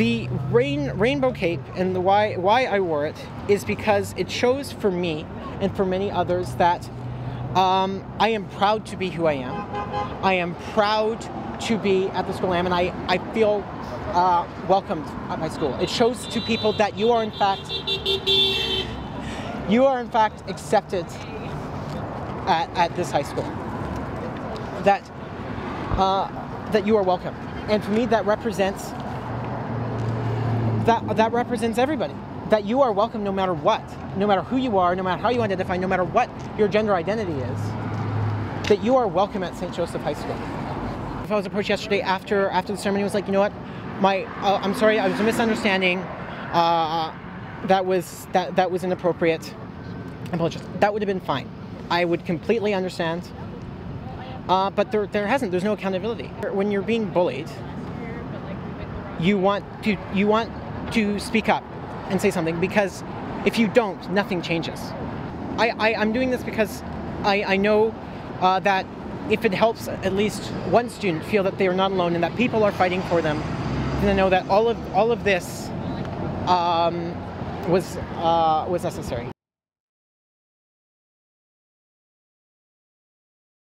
The rain, rainbow cape and the why why I wore it is because it shows for me and for many others that um, I am proud to be who I am. I am proud to be at the school I am, and I, I feel uh, welcomed at my school. It shows to people that you are in fact you are in fact accepted at, at this high school. That uh, that you are welcome, and for me that represents that that represents everybody. That you are welcome no matter what, no matter who you are, no matter how you identify, no matter what your gender identity is. That you are welcome at St. Joseph High School. If I was approached yesterday after after the ceremony, was like, you know what, my uh, I'm sorry, I was a misunderstanding. Uh, that was that that was inappropriate. I apologize. That would have been fine. I would completely understand. Uh, but there, there hasn't. There's no accountability. When you're being bullied, you want to you want to speak up and say something because if you don't, nothing changes. I, I am doing this because I I know uh, that if it helps at least one student feel that they are not alone and that people are fighting for them, then I know that all of all of this um, was uh, was necessary.